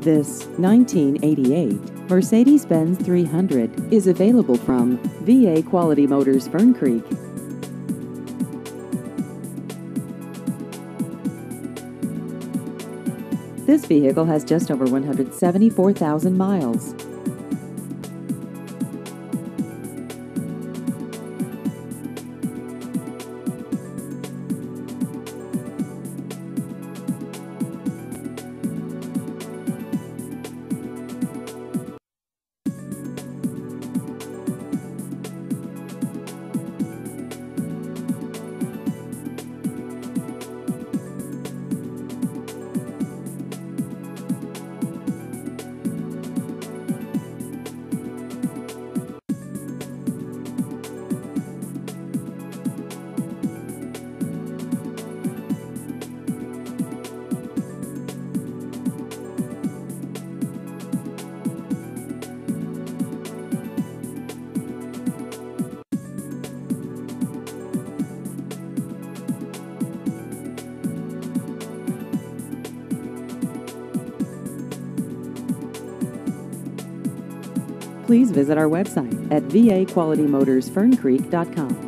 This 1988 Mercedes-Benz 300 is available from VA Quality Motors Fern Creek. This vehicle has just over 174,000 miles. Please visit our website at vaqualitymotorsferncreek.com.